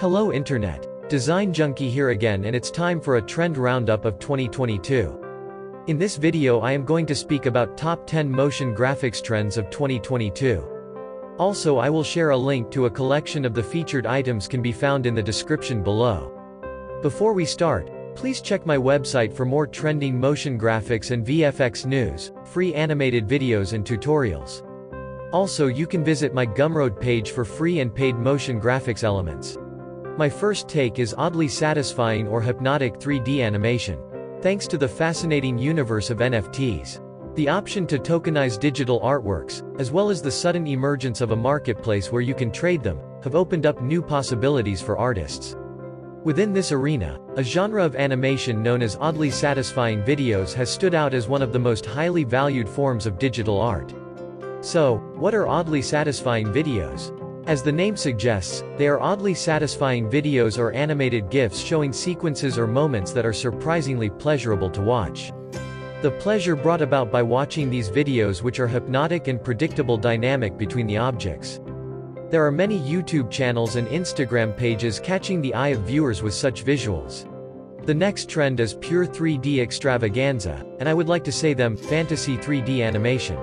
Hello Internet. DezineJunkie here again and it's time for a trend roundup of 2022. In this video I am going to speak about top 10 motion graphics trends of 2022. Also I will share a link to a collection of the featured items can be found in the description below. Before we start, please check my website for more trending motion graphics and VFX news, free animated videos and tutorials. Also you can visit my Gumroad page for free and paid motion graphics elements. My first take is oddly satisfying or hypnotic 3D animation. Thanks to the fascinating universe of NFTs. The option to tokenize digital artworks, as well as the sudden emergence of a marketplace where you can trade them, have opened up new possibilities for artists. Within this arena, a genre of animation known as oddly satisfying videos has stood out as one of the most highly valued forms of digital art. So, what are oddly satisfying videos? As the name suggests, they are oddly satisfying videos or animated GIFs showing sequences or moments that are surprisingly pleasurable to watch. The pleasure brought about by watching these videos which are hypnotic and predictable dynamic between the objects. There are many YouTube channels and Instagram pages catching the eye of viewers with such visuals. The next trend is pure 3D extravaganza, and I would like to say them, fantasy 3D animation.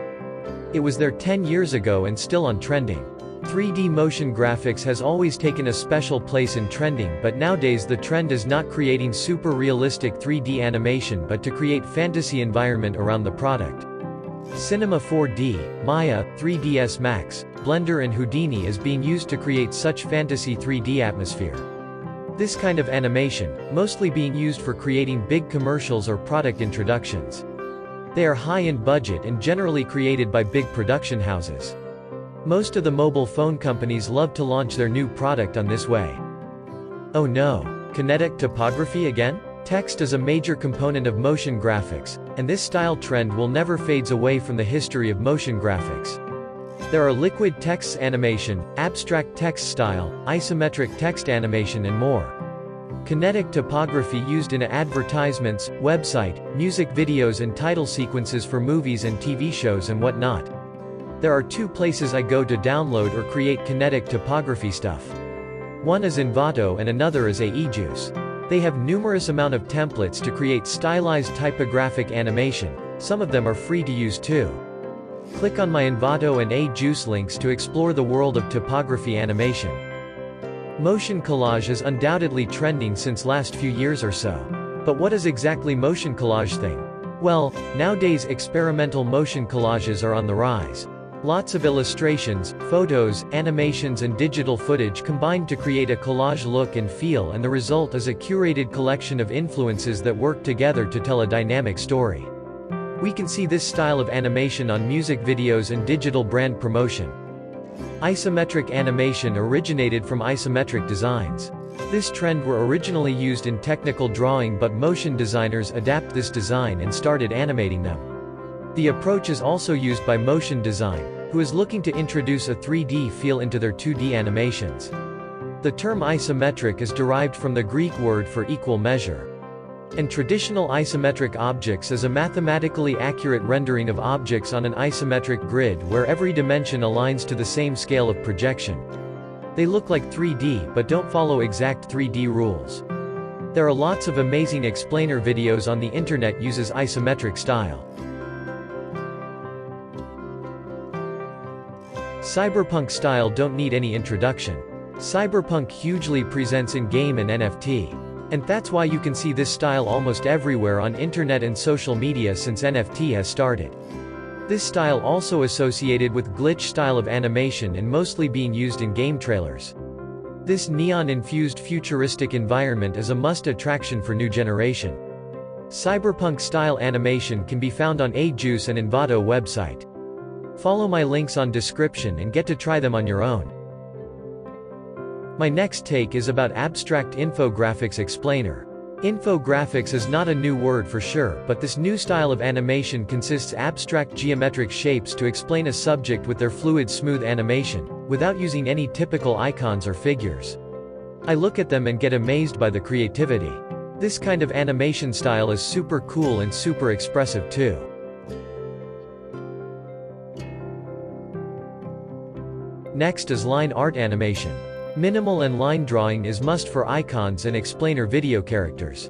It was there 10 years ago and still on trending. 3D motion graphics has always taken a special place in trending but nowadays the trend is not creating super realistic 3D animation but to create fantasy environment around the product. Cinema 4D, Maya, 3ds Max, Blender and Houdini is being used to create such fantasy 3D atmosphere. This kind of animation, mostly being used for creating big commercials or product introductions. They are high in budget and generally created by big production houses. Most of the mobile phone companies love to launch their new product on this way. Oh no. Kinetic typography again? Text is a major component of motion graphics, and this style trend will never fades away from the history of motion graphics. There are liquid text animation, abstract text style, isometric text animation and more. Kinetic typography used in advertisements, website, music videos and title sequences for movies and TV shows and whatnot. There are two places I go to download or create kinetic typography stuff. One is Envato and another is AEJuice. They have numerous amount of templates to create stylized typographic animation, some of them are free to use too. Click on my Envato and AEJuice links to explore the world of typography animation. Motion collage is undoubtedly trending since last few years or so. But what is exactly motion collage thing? Well, nowadays experimental motion collages are on the rise. Lots of illustrations, photos, animations and digital footage combined to create a collage look and feel and the result is a curated collection of influences that work together to tell a dynamic story. We can see this style of animation on music videos and digital brand promotion. Isometric animation originated from isometric designs. This trend were originally used in technical drawing but motion designers adapt this design and started animating them. The approach is also used by motion design, who is looking to introduce a 3D feel into their 2D animations. The term isometric is derived from the Greek word for equal measure. And traditional isometric objects is a mathematically accurate rendering of objects on an isometric grid where every dimension aligns to the same scale of projection. They look like 3D but don't follow exact 3D rules. There are lots of amazing explainer videos on the internet uses isometric style. Cyberpunk style don't need any introduction. Cyberpunk hugely presents in game and NFT. And that's why you can see this style almost everywhere on internet and social media since NFT has started. This style also associated with glitch style of animation and mostly being used in game trailers. This neon-infused futuristic environment is a must attraction for new generation. Cyberpunk style animation can be found on AEJuice and Envato website. Follow my links on description and get to try them on your own. My next take is about Abstract Infographics Explainer. Infographics is not a new word for sure, but this new style of animation consists abstract geometric shapes to explain a subject with their fluid smooth animation, without using any typical icons or figures. I look at them and get amazed by the creativity. This kind of animation style is super cool and super expressive too. Next is line art animation. Minimal and line drawing is must for icons and explainer video characters.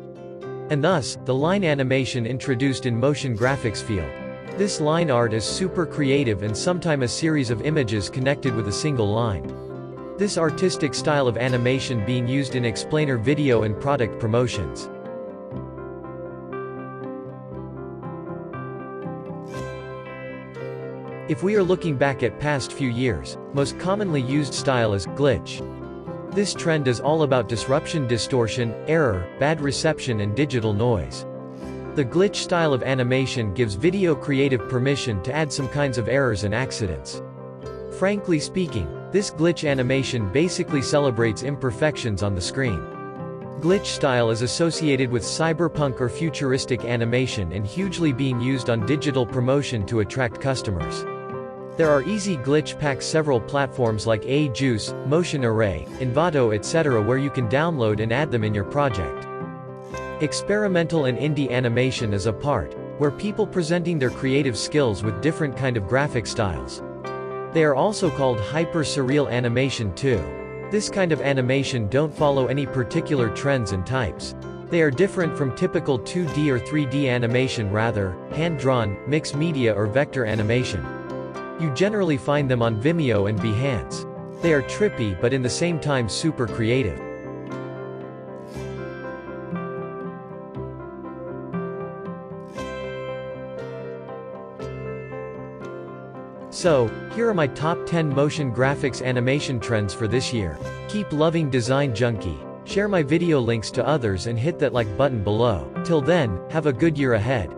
And thus, the line animation introduced in motion graphics field. This line art is super creative and sometime a series of images connected with a single line. This artistic style of animation being used in explainer video and product promotions. If we are looking back at past few years, most commonly used style is glitch. This trend is all about disruption distortion, error, bad reception and digital noise. The glitch style of animation gives video creative permission to add some kinds of errors and accidents. Frankly speaking, this glitch animation basically celebrates imperfections on the screen. Glitch style is associated with cyberpunk or futuristic animation and hugely being used on digital promotion to attract customers. There are easy glitch packs several platforms like AEJuice, Motion Array, Envato etc. where you can download and add them in your project. Experimental and indie animation is a part, where people presenting their creative skills with different kind of graphic styles. They are also called hyper-surreal animation too. This kind of animation don't follow any particular trends and types. They are different from typical 2D or 3D animation rather, hand-drawn, mixed media or vector animation. You generally find them on Vimeo and Behance. They are trippy but in the same time super creative. So, here are my top 10 motion graphics animation trends for this year. Keep loving DezineJunkie. Share my video links to others and hit that like button below. Till then, have a good year ahead.